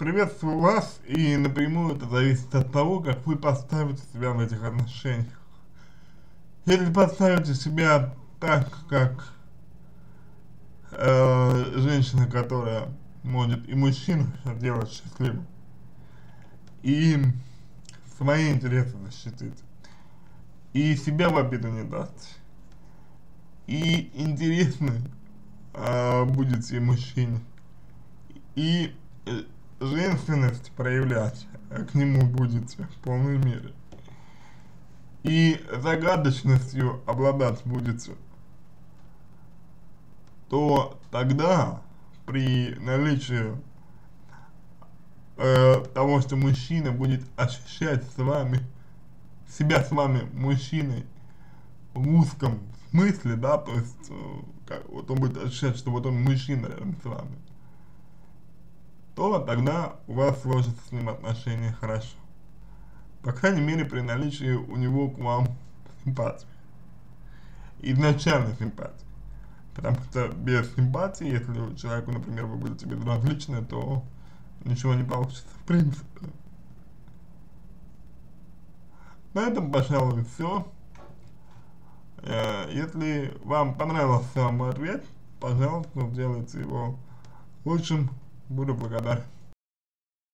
приветствую вас, и напрямую это зависит от того, как вы поставите себя в этих отношениях. Если поставите себя так, как э, женщина, которая может и мужчину сделать счастливым, и свои интересы защитить, и себя в обиду не даст, и интересны э, будете мужчине, и э, женственность проявлять к нему будете в полной мере, и загадочностью обладать будете, то тогда при наличии э, того, что мужчина будет ощущать с вами, себя с вами мужчиной в узком смысле, да, то есть, э, как, вот он будет ощущать, что вот он мужчина рядом с вами, то тогда у вас сложится с ним отношения хорошо. По крайней мере, при наличии у него к вам симпатии. Изначально симпатии. Потому что без симпатии, если человеку, например, вы будете безразличны, то ничего не получится в принципе. На этом, пожалуй, все. Э, если вам понравился мой ответ, пожалуйста, сделайте его лучшим, буду благодарен.